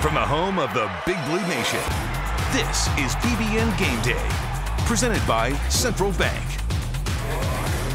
from the home of the Big Blue Nation. This is BBN Game Day, presented by Central Bank.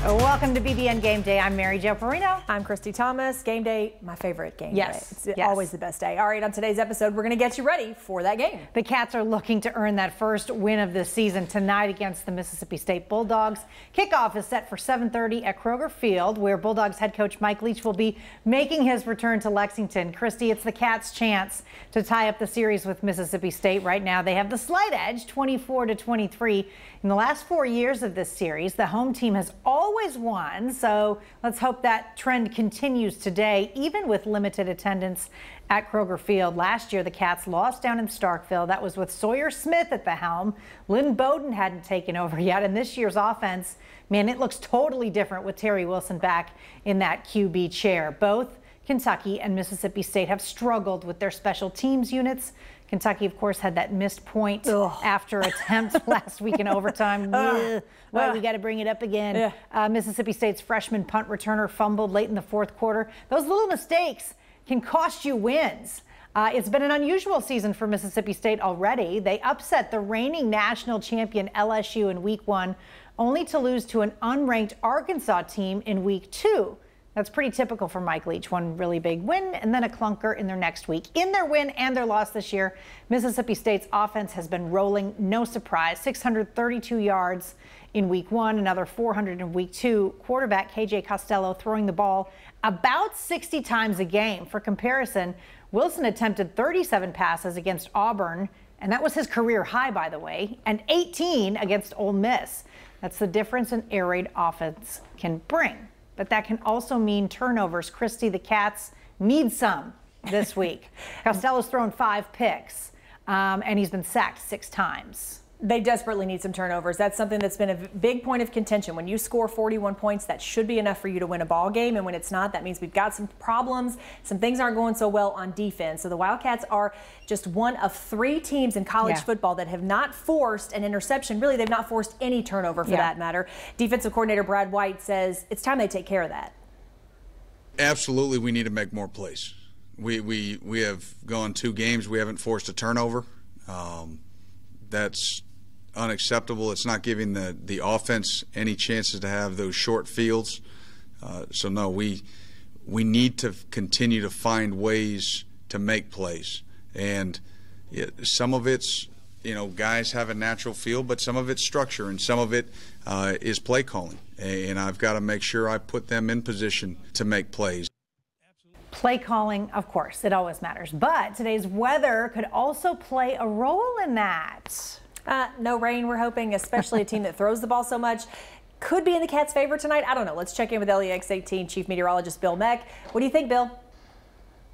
Welcome to BBN Game Day. I'm Mary Jo Perino. I'm Christy Thomas. Game day, my favorite game yes, day. It's yes. always the best day. All right, on today's episode, we're going to get you ready for that game. The Cats are looking to earn that first win of the season tonight against the Mississippi State Bulldogs. Kickoff is set for 7:30 at Kroger Field, where Bulldogs head coach Mike Leach will be making his return to Lexington. Christy, it's the Cats' chance to tie up the series with Mississippi State. Right now, they have the slight edge, 24 to 23. In the last four years of this series, the home team has always won, so let's hope that trend continues today, even with limited attendance at Kroger Field. Last year, the Cats lost down in Starkville. That was with Sawyer Smith at the helm. Lynn Bowden hadn't taken over yet, and this year's offense, man, it looks totally different with Terry Wilson back in that QB chair. Both Kentucky and Mississippi State have struggled with their special teams units. Kentucky, of course, had that missed point Ugh. after attempt last week in overtime. uh, well, we got to bring it up again. Yeah. Uh, Mississippi State's freshman punt returner fumbled late in the fourth quarter. Those little mistakes can cost you wins. Uh, it's been an unusual season for Mississippi State already. They upset the reigning national champion LSU in week one, only to lose to an unranked Arkansas team in week two. That's pretty typical for Mike Leach. One really big win and then a clunker in their next week. In their win and their loss this year, Mississippi State's offense has been rolling. No surprise. 632 yards in week one, another 400 in week two. Quarterback KJ Costello throwing the ball about 60 times a game. For comparison, Wilson attempted 37 passes against Auburn, and that was his career high, by the way, and 18 against Ole Miss. That's the difference an air raid offense can bring but that can also mean turnovers. Christy, the Cats need some this week. Costello's thrown five picks, um, and he's been sacked six times they desperately need some turnovers. That's something that's been a big point of contention. When you score 41 points, that should be enough for you to win a ball game. And when it's not, that means we've got some problems. Some things aren't going so well on defense. So the Wildcats are just one of three teams in college yeah. football that have not forced an interception. Really, they've not forced any turnover for yeah. that matter. Defensive coordinator Brad White says it's time they take care of that. Absolutely, we need to make more plays. We we we have gone two games. We haven't forced a turnover. Um, that's unacceptable. It's not giving the, the offense any chances to have those short fields. Uh, so no, we we need to continue to find ways to make plays, and it, some of it's you know guys have a natural feel, but some of it's structure, and some of it uh, is play calling, and I've got to make sure I put them in position to make plays. Play calling, of course, it always matters. But today's weather could also play a role in that. Uh, no rain, we're hoping, especially a team that throws the ball so much. Could be in the Cats' favor tonight. I don't know. Let's check in with LEX 18 Chief Meteorologist Bill Meck. What do you think, Bill?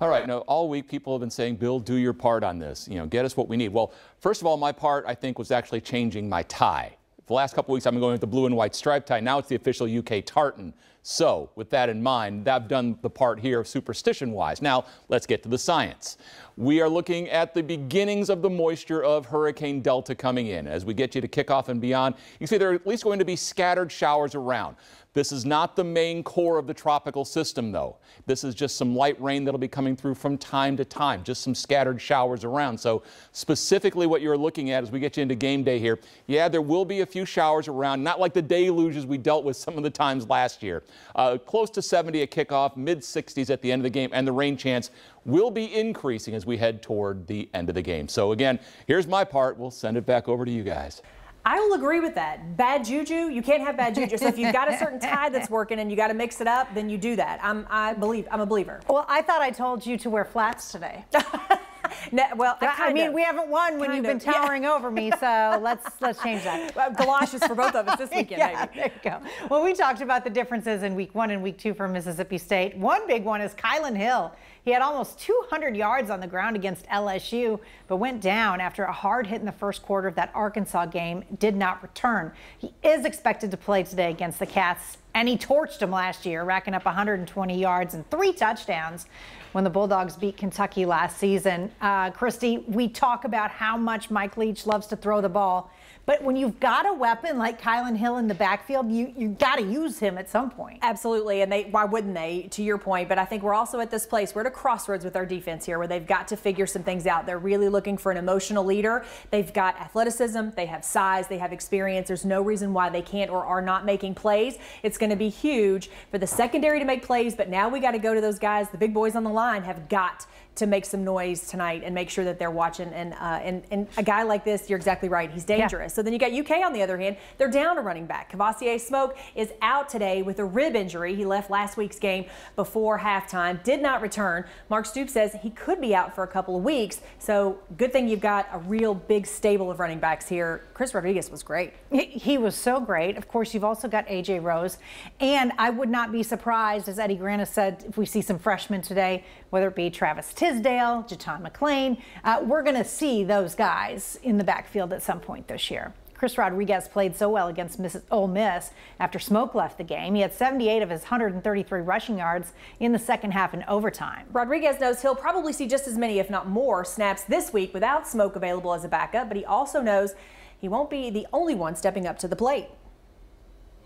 All right. Now, all week people have been saying, Bill, do your part on this. You know, get us what we need. Well, first of all, my part, I think, was actually changing my tie. The last couple weeks, I've been going with the blue and white stripe tie. Now it's the official UK tartan. So, with that in mind, I've done the part here of superstition wise. Now, let's get to the science. We are looking at the beginnings of the moisture of Hurricane Delta coming in. As we get you to kickoff and beyond, you see there are at least going to be scattered showers around. This is not the main core of the tropical system, though. This is just some light rain that'll be coming through from time to time, just some scattered showers around. So, specifically, what you're looking at as we get you into game day here, yeah, there will be a few showers around, not like the deluges we dealt with some of the times last year. Uh, close to 70 at kickoff, mid 60s at the end of the game, and the rain chance will be increasing as we head toward the end of the game. So, again, here's my part. We'll send it back over to you guys. I will agree with that. Bad juju, you can't have bad juju. So if you've got a certain tie that's working and you got to mix it up, then you do that. I'm I believe I'm a believer. Well, I thought I told you to wear flats today. no, well, I, I mean, we haven't won when you've been towering yeah. over me, so let's let's change that. Galoshes for both of us this weekend, yeah, maybe. There you go. Well, we talked about the differences in week one and week two for Mississippi State. One big one is Kylan Hill. He had almost 200 yards on the ground against LSU, but went down after a hard hit in the first quarter of that Arkansas game did not return. He is expected to play today against the Cats, and he torched them last year, racking up 120 yards and three touchdowns. When the Bulldogs beat Kentucky last season. Uh, Christy, we talk about how much Mike Leach loves to throw the ball. But when you've got a weapon like Kylan Hill in the backfield, you you got to use him at some point. Absolutely, and they why wouldn't they? To your point, but I think we're also at this place we're at a crossroads with our defense here, where they've got to figure some things out. They're really looking for an emotional leader. They've got athleticism, they have size, they have experience. There's no reason why they can't or are not making plays. It's going to be huge for the secondary to make plays, but now we got to go to those guys. The big boys on the line have got to make some noise tonight and make sure that they're watching. And uh, and, and a guy like this, you're exactly right. He's dangerous. Yeah. So then you got UK on the other hand. They're down a running back. Kavosiey Smoke is out today with a rib injury. He left last week's game before halftime. Did not return. Mark Stoops says he could be out for a couple of weeks. So good thing you've got a real big stable of running backs here. Chris Rodriguez was great. He was so great. Of course, you've also got AJ Rose. And I would not be surprised, as Eddie Gran said, if we see some freshmen today, whether it be Travis Tisdale, JuTahn McClain. Uh, we're going to see those guys in the backfield at some point this year. Chris Rodriguez played so well against Miss, Ole Miss after Smoke left the game. He had 78 of his 133 rushing yards in the second half in overtime. Rodriguez knows he'll probably see just as many, if not more, snaps this week without Smoke available as a backup, but he also knows he won't be the only one stepping up to the plate.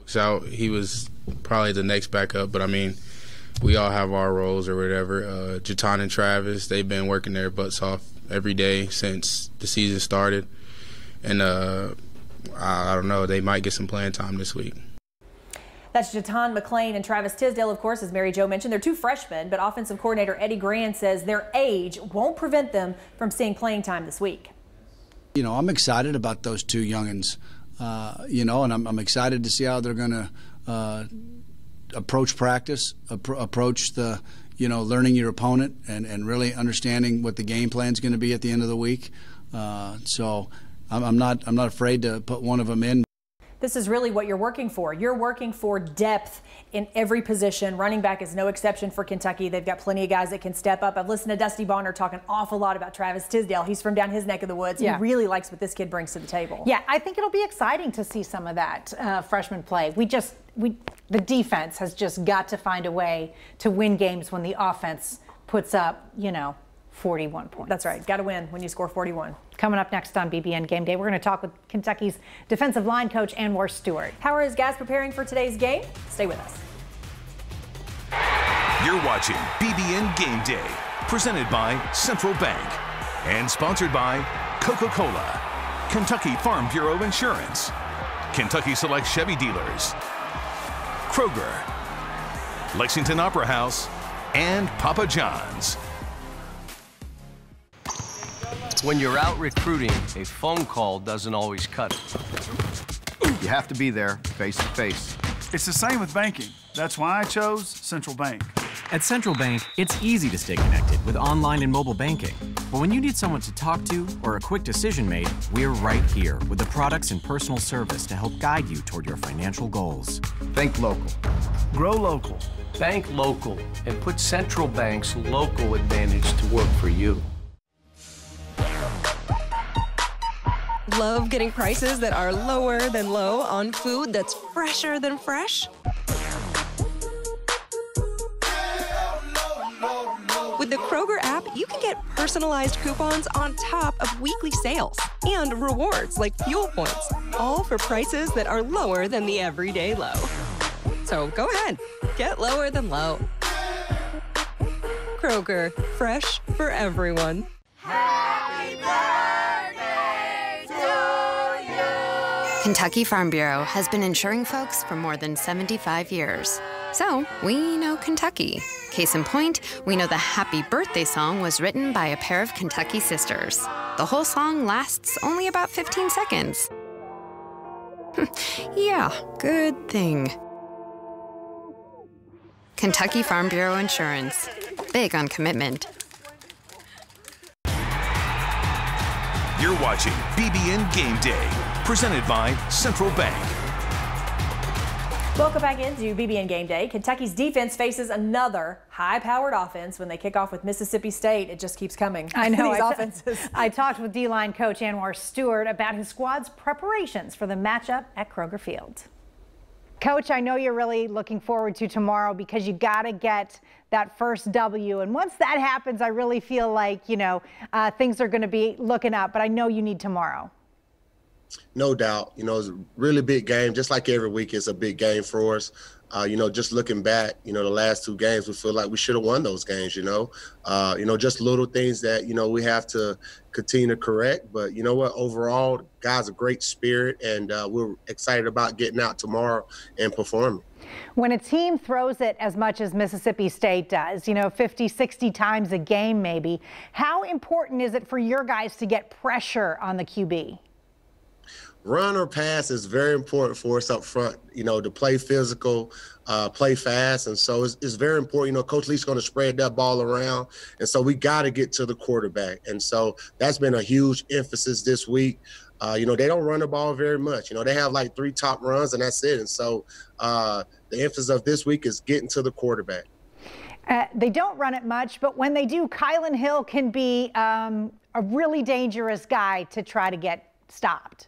So he was probably the next backup, but I mean, we all have our roles or whatever. Uh, JuTahn and Travis, they've been working their butts off every day since the season started, and uh, I, I don't know, they might get some playing time this week. That's JuTahn McClain and Travis Tisdale, of course, as Mary Jo mentioned. They're two freshmen, but offensive coordinator Eddie Gran says their age won't prevent them from seeing playing time this week. You know, I'm excited about those two youngins, uh, you know, and I'm, I'm, excited to see how they're going to uh, approach practice, approach the you know learning your opponent and, and really understanding what the game plan is going to be at the end of the week. Uh, so I'm, I'm not I'm not afraid to put one of them in. This is really what you're working for. You're working for depth in every position. Running back is no exception for Kentucky. They've got plenty of guys that can step up. I've listened to Dusty Bonner talk an awful lot about Travis Tisdale. He's from down his neck of the woods. Yeah. He really likes what this kid brings to the table. Yeah, I think it'll be exciting to see some of that uh, freshman play. We just we the defense has just got to find a way to win games when the offense puts up, you know, 41 points. That's right. Got to win when you score 41. Coming up next on BBN Game Day, we're going to talk with Kentucky's defensive line coach Anwar Stewart. How are his guys preparing for today's game? Stay with us. You're watching BBN Game Day, presented by Central Bank and sponsored by Coca-Cola, Kentucky Farm Bureau Insurance, Kentucky Select Chevy Dealers, Kroger, Lexington Opera House, and Papa John's. When you're out recruiting, a phone call doesn't always cut it. You have to be there face to face. It's the same with banking. That's why I chose Central Bank. At Central Bank, it's easy to stay connected with online and mobile banking. But when you need someone to talk to or a quick decision made, we're right here with the products and personal service to help guide you toward your financial goals. Think local. Grow local. Bank local and put Central Bank's local advantage to work for you. Love getting prices that are lower than low on food that's fresher than fresh? With the Kroger app, you can get personalized coupons on top of weekly sales and rewards like fuel points, all for prices that are lower than the everyday low. So go ahead, get lower than low. Kroger, fresh for everyone. Happy Kentucky Farm Bureau has been insuring folks for more than 75 years. So we know Kentucky. Case in point, we know the happy birthday song was written by a pair of Kentucky sisters. The whole song lasts only about 15 seconds. yeah, good thing. Kentucky Farm Bureau Insurance. Big on commitment. You're watching BBN Game Day, presented by Central Bank. Welcome back into BBN Game Day. Kentucky's defense faces another high-powered offense when they kick off with Mississippi State. It just keeps coming. I know. These I offenses. I talked with D-line coach Anwar Stewart about his squad's preparations for the matchup at Kroger Field. Coach, I know you're really looking forward to tomorrow because you got to get that first W. And once that happens, I really feel like, you know, uh, things are going to be looking up. But I know you need tomorrow. No doubt. You know, it's a really big game. Just like every week, it's a big game for us. Uh, you know, just looking back, you know, the last two games, we feel like we should have won those games. You know, uh, you know, just little things that you know we have to continue to correct. But you know what? Overall, guys, a great spirit, and uh, we're excited about getting out tomorrow and performing. When a team throws it as much as Mississippi State does, you know, 50, 60 times a game, maybe, how important is it for your guys to get pressure on the QB? Run or pass is very important for us up front. You know, to play physical, uh, play fast, and so it's, it's very important. You know, Coach Lee's going to spread that ball around, and so we got to get to the quarterback, and so that's been a huge emphasis this week. Uh, you know, they don't run the ball very much. You know, they have like three top runs, and that's it. And so uh, the emphasis of this week is getting to the quarterback. Uh, they don't run it much, but when they do, Kylan Hill can be um, a really dangerous guy to try to get stopped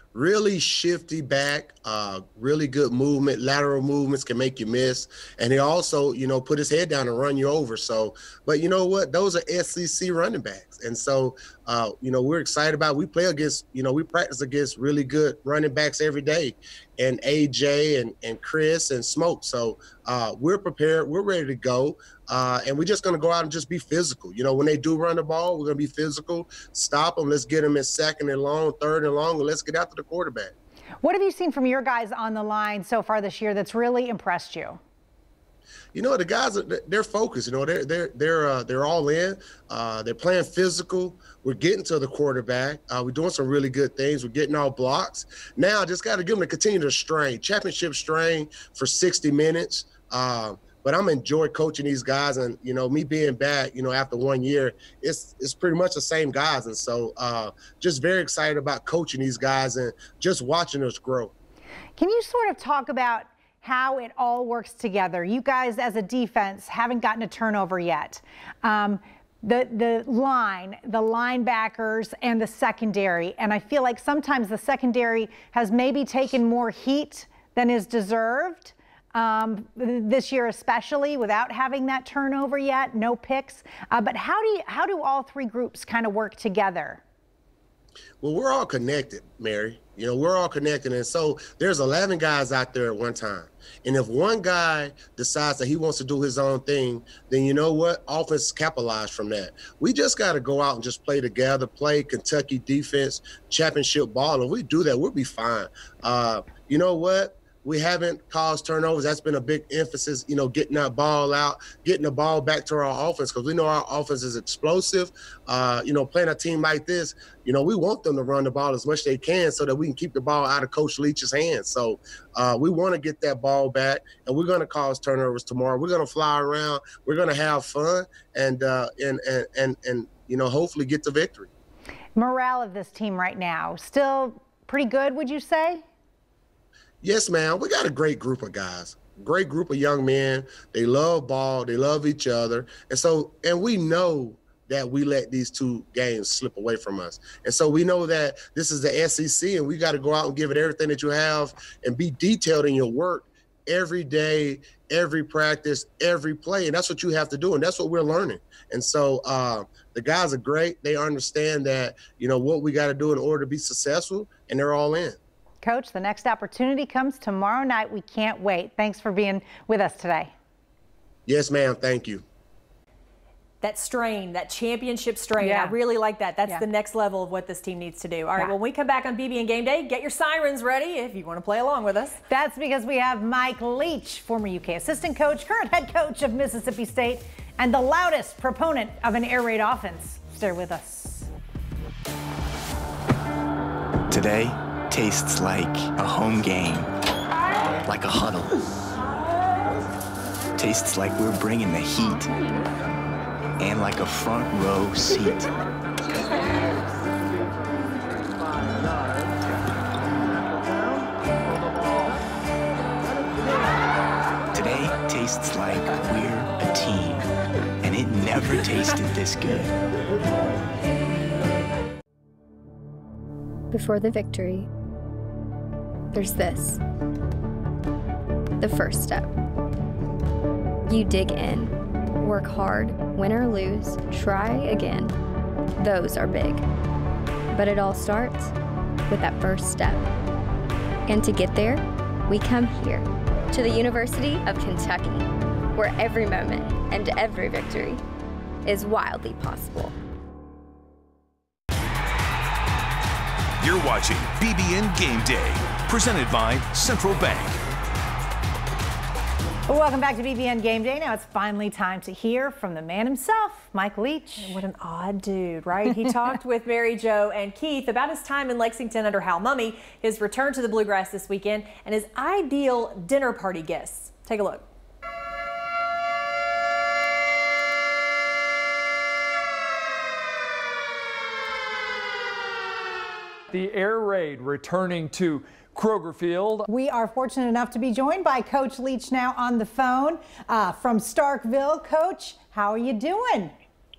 really shifty back, uh, really good movement. Lateral movements can make you miss, and he also, you know, put his head down and run you over. So, but you know what? Those are SEC running backs, and so, uh, you know, we're excited about. We play against, you know, we practice against really good running backs every day, and AJ and and Chris and Smoke. So, uh, we're prepared. We're ready to go. Uh, and we're just going to go out and just be physical. You know, when they do run the ball, we're going to be physical, stop them. Let's get them in second and long, third and long, and let's get after the quarterback. What have you seen from your guys on the line so far this year that's really impressed you? you know the guys they're focused you know they're they're they're uh, they're all in. Uh, they're playing physical. We're getting to the quarterback. Uh, we're doing some really good things. We're getting all blocks. Now I just got to give them to continue to strain championship strain for 60 minutes. Uh, but I'm enjoy coaching these guys, and you know, me being back, you know, after one year, it's it's pretty much the same guys, and so uh, just very excited about coaching these guys and just watching us grow. Can you sort of talk about how it all works together? You guys, as a defense, haven't gotten a turnover yet. Um, the the line, the linebackers, and the secondary, and I feel like sometimes the secondary has maybe taken more heat than is deserved um, this year, especially without having that turnover yet, no picks. Uh, but how do you, how do all three groups kind of work together? Well, we're all connected, Mary. You know, we're all connected, and so there's 11 guys out there at one time. And if one guy decides that he wants to do his own thing, then you know what? Offense capitalize from that. We just got to go out and just play together, play Kentucky defense, championship ball. If we do that, we'll be fine. Uh, you know what? We haven't caused turnovers. That's been a big emphasis, you know, getting that ball out, getting the ball back to our offense because we know our offense is explosive. Uh, you know, playing a team like this, you know, we want them to run the ball as much as they can so that we can keep the ball out of Coach Leach's hands. So uh, we want to get that ball back, and we're going to cause turnovers tomorrow. We're going to fly around. We're going to have fun, and uh, and and and and you know, hopefully get the victory. Morale of this team right now still pretty good, would you say? Yes, man. We got a great group of guys. Great group of young men. They love ball. They love each other. And so, and we know that we let these two games slip away from us. And so we know that this is the SEC and we got to go out and give it everything that you have and be detailed in your work every day, every practice, every play. And that's what you have to do. And that's what we're learning. And so uh, the guys are great. They understand that, you know, what we got to do in order to be successful, and they're all in. Coach, the next opportunity comes tomorrow night. We can't wait. Thanks for being with us today. Yes, ma'am. Thank you. That strain, that championship strain, yeah. I really like that. That's yeah. the next level of what this team needs to do. All right, yeah. when we come back on BBN Game Day, get your sirens ready if you want to play along with us. That's because we have Mike Leach, former UK assistant coach, current head coach of Mississippi State, and the loudest proponent of an air raid offense. Stay with us. Today, tastes like a home game, like a huddle. Tastes like we're bringing the heat, and like a front row seat. Today tastes like we're a team, and it never tasted this good. Before the victory, there's this. the first step. You dig in, work hard, win or lose, try again. Those are big. But it all starts with that first step. And to get there, we come here to the University of Kentucky, where every moment and every victory is wildly possible. You're watching BBN Game Day, presented by Central Bank. Welcome back to BBN Game Day. Now it's finally time to hear from the man himself, Mike Leach. What an odd dude, right? He talked with Mary Jo and Keith about his time in Lexington under Hal Mumme, his return to the Bluegrass this weekend, and his ideal dinner party guests. Take a look. The air raid returning to Kroger Field. We are fortunate enough to be joined by Coach Leach now on the phone uh, from Starkville. Coach, how are you doing?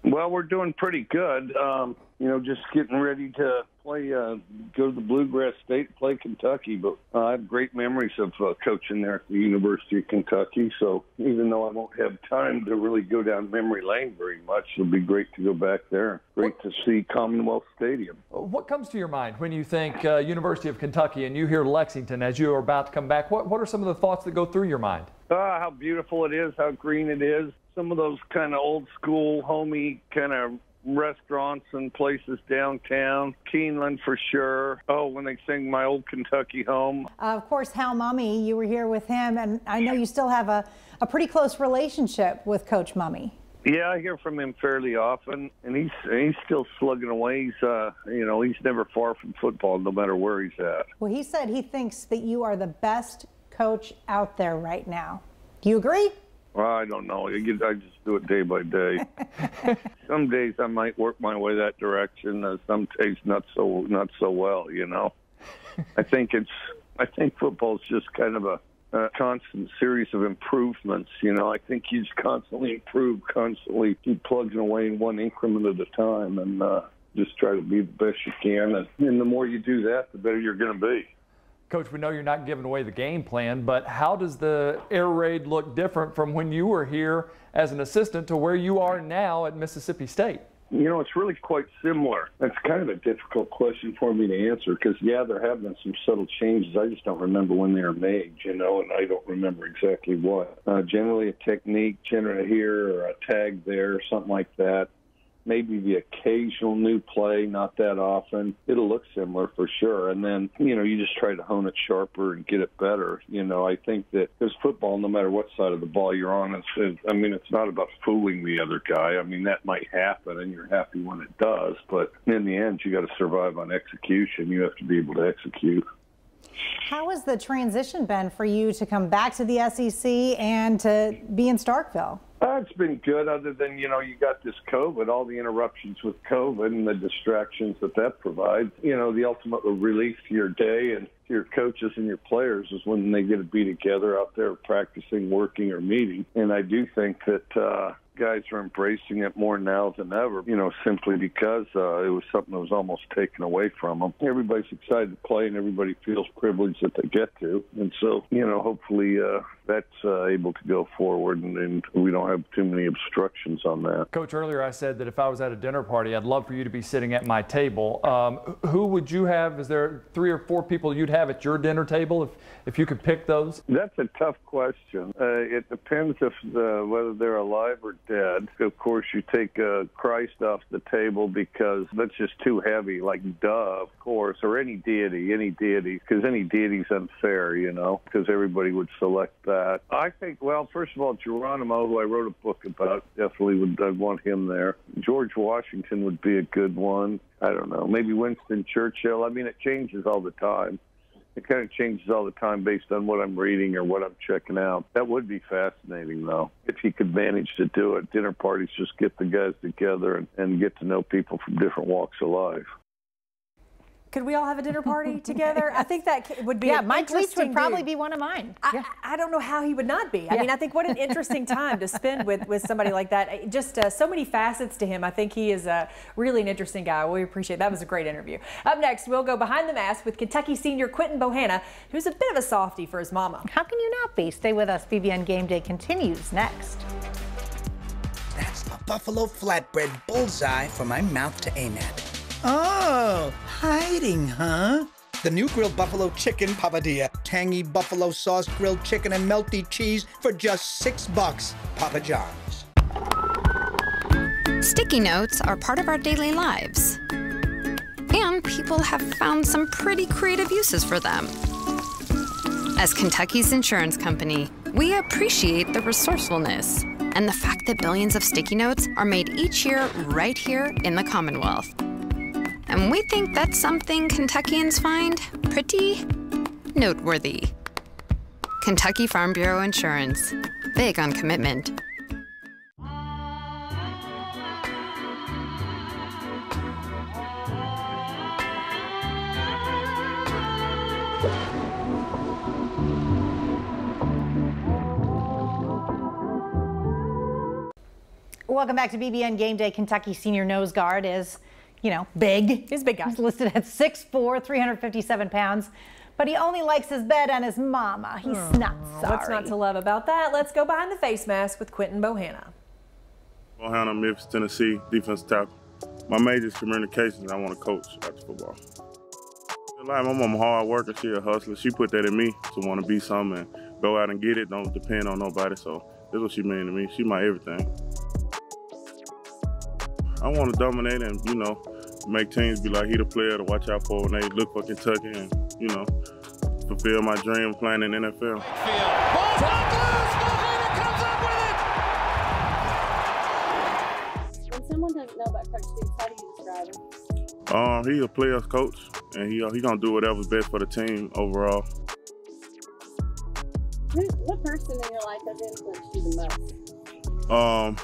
Well, we're doing pretty good. Um, you know, just getting ready to play, uh, go to the Bluegrass State, play Kentucky. But uh, I have great memories of uh, coaching there at the University of Kentucky. So even though I won't have time to really go down memory lane very much, it'll be great to go back there. Great to see Commonwealth Stadium. What comes to your mind when you think uh, University of Kentucky and you hear Lexington as you are about to come back? What, what are some of the thoughts that go through your mind? Ah, how beautiful it is, how green it is. Some of those kind of old school, homey kind of restaurants and places downtown. Keeneland for sure. Oh, when they sing My Old Kentucky Home. Uh, of course, Hal Mumme, you were here with him, and I know you still have a, a pretty close relationship with Coach Mumme. Yeah, I hear from him fairly often, and he's he's still slugging away. He's uh, you know, he's never far from football, no matter where he's at. Well, he said he thinks that you are the best coach out there right now. Do you agree? Well, I don't know. I just do it day by day. some days I might work my way that direction. Uh, some days not so not so well. You know. I think it's. I think football's just kind of a, a constant series of improvements. You know, I think you just constantly improve, constantly keep plugging away in one increment at a time, and uh, just try to be the best you can. And, and the more you do that, the better you're going to be. Coach, we know you're not giving away the game plan, but how does the air raid look different from when you were here as an assistant to where you are now at Mississippi State? You know, it's really quite similar. That's kind of a difficult question for me to answer because, yeah, there have been some subtle changes. I just don't remember when they were made, you know, and I don't remember exactly what. Uh, generally, a technique, generally here or a tag there, something like that maybe the occasional new play, not that often. It'll look similar for sure. And then, you know, you just try to hone it sharper and get it better. You know, I think that because football, no matter what side of the ball you're on, it's, it, I mean, it's not about fooling the other guy. I mean, that might happen and you're happy when it does. But in the end, you got to survive on execution. You have to be able to execute. How has the transition been for you to come back to the SEC and to be in Starkville? Uh, it's been good, other than you know you got this COVID, all the interruptions with COVID and the distractions that that provides. You know, the ultimate relief to your day and to your coaches and your players is when they get to be together out there practicing, working, or meeting. And I do think that uh, guys are embracing it more now than ever, you know, simply because uh, it was something that was almost taken away from them. Everybody's excited to play and everybody feels privileged that they get to. And so, you know, hopefully uh, that's uh, able to go forward and, and we don't have too many obstructions on that. Coach, earlier I said that if I was at a dinner party, I'd love for you to be sitting at my table. Um, who would you have? Is there three or four people you'd have at your dinner table if, if you could pick those? That's a tough question. Uh, it depends if the, whether they're alive or dead. Of course, you take uh, Christ off the table because that's just too heavy, like duh, of course, or any deity, any deity, because any deity's unfair, you know, because everybody would select that. I think, well, first of all, Geronimo, who I wrote a book about, definitely would I'd want him there. George Washington would be a good one. I don't know, maybe Winston Churchill. I mean, it changes all the time it kind of changes all the time based on what I'm reading or what I'm checking out. That would be fascinating, though, if he could manage to do it. Dinner parties just get the guys together and, and get to know people from different walks of life. Could we all have a dinner party together? I think that would be yeah. an Mike Leach would probably dude. be one of mine. I, I don't know how he would not be. I Yeah. mean, I think what an interesting time to spend with, with somebody like that. Just uh, so many facets to him. I think he is uh, really an interesting guy. We appreciate that. was a great interview. Up next, we'll go behind the mask with Kentucky senior Quinton Bohanna, who's a bit of a softie for his mama. How can you not be? Stay with us. BBN Game Day continues next. That's a buffalo flatbread bullseye for my mouth to aim at. Oh, hiding, huh? The new grilled buffalo chicken papadilla. Tangy buffalo sauce, grilled chicken, and melty cheese for just six bucks. Papa John's. Sticky notes are part of our daily lives. And people have found some pretty creative uses for them. As Kentucky's insurance company, we appreciate the resourcefulness and the fact that billions of sticky notes are made each year right here in the Commonwealth. And we think that's something Kentuckians find pretty noteworthy. Kentucky Farm Bureau Insurance. Big on commitment. Welcome back to BBN Game Day. Kentucky senior nose guard is, you know, big. He's a big guy. He's listed at 6'4", 357 pounds, but he only likes his bed and his mama. He's oh, not sorry. What's not to love about that? Let's go behind the face mask with Quinton Bohanna. Bohanna, Memphis, Tennessee, defense tackle. My major is communications. I want to coach after football. Like my mom, a hard worker. She a hustler. She put that in me to want to be something and go out and get it. Don't depend on nobody. So that's what she mean to me. She my everything. I want to dominate and you know make teams be like he the player to watch out for when they look for Kentucky and you know fulfill my dream of playing in the NFL. When someone doesn't know about Coach Stoops, how do you describe him? Um, he a player's coach, and he he gonna do whatever's best for the team overall. Who, what person in your life has influenced you the most? Um,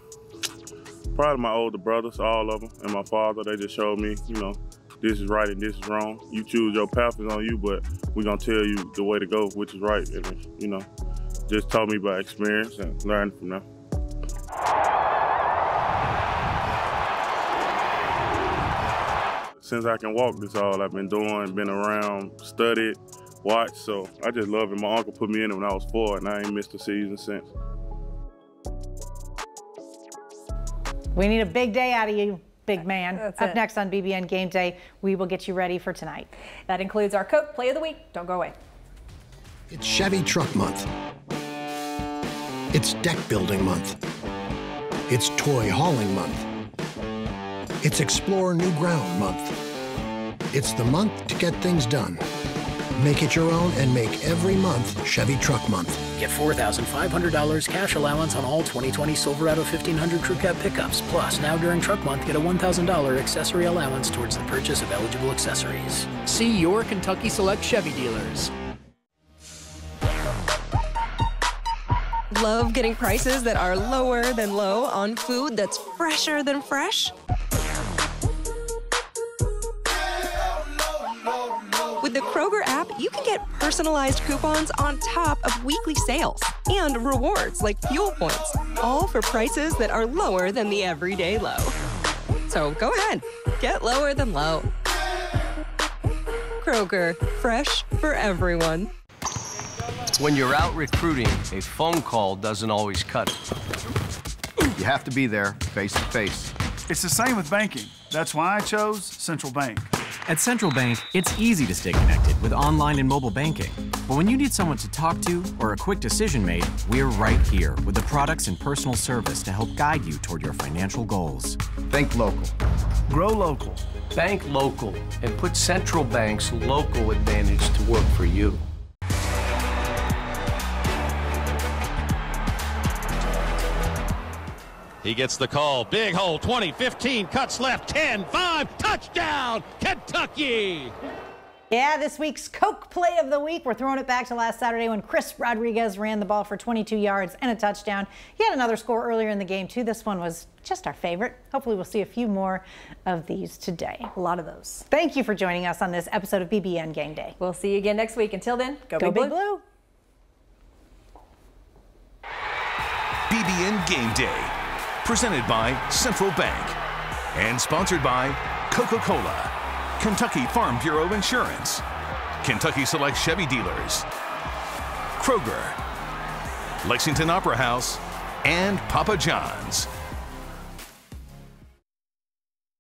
probably my older brothers, all of them, and my father. They just showed me, you know, this is right and this is wrong. You choose your path is on you, but we're gonna tell you the way to go, which is right. And you know, just taught me by experience and learning from them. Since I can walk, this all I've been doing, been around, studied, watched. So I just love it. My uncle put me in it when I was four, and I ain't missed a season since. We need a big day out of you, big man. That's Up it. next on BBN Game Day, we will get you ready for tonight. That includes our Coke Play of the Week. Don't go away. It's Chevy Truck Month. It's Deck Building Month. It's Toy Hauling Month. It's Explore New Ground Month. It's the month to get things done. Make it your own and make every month Chevy Truck Month. Get $4,500 cash allowance on all 2020 Silverado 1500 Crew Cab pickups. Plus, now during Truck Month, get a $1,000 accessory allowance towards the purchase of eligible accessories. See your Kentucky Select Chevy dealers. Love getting prices that are lower than low on food that's fresher than fresh? You can get personalized coupons on top of weekly sales and rewards like fuel points, all for prices that are lower than the everyday low. So go ahead, get lower than low. Kroger, fresh for everyone. When you're out recruiting, a phone call doesn't always cut it. You have to be there face to face. It's the same with banking. That's why I chose Central Bank. At Central Bank, it's easy to stay connected with online and mobile banking. But when you need someone to talk to or a quick decision made, we're right here with the products and personal service to help guide you toward your financial goals. Think local. Grow local. Bank local and put Central Bank's local advantage to work for you. He gets the call. Big hole, 20, 15, cuts left, 10, 5, touchdown, Kentucky! Yeah, this week's Coke Play of the Week. We're throwing it back to last Saturday when Chris Rodriguez ran the ball for 22 yards and a touchdown. He had another score earlier in the game, too. This one was just our favorite. Hopefully, we'll see a few more of these today. A lot of those. Thank you for joining us on this episode of BBN Game Day. We'll see you again next week. Until then, go, Go Big Big Blue. Blue. BBN Game Day, presented by Central Bank and sponsored by Coca Cola, Kentucky Farm Bureau Insurance, Kentucky Select Chevy Dealers, Kroger, Lexington Opera House, and Papa John's.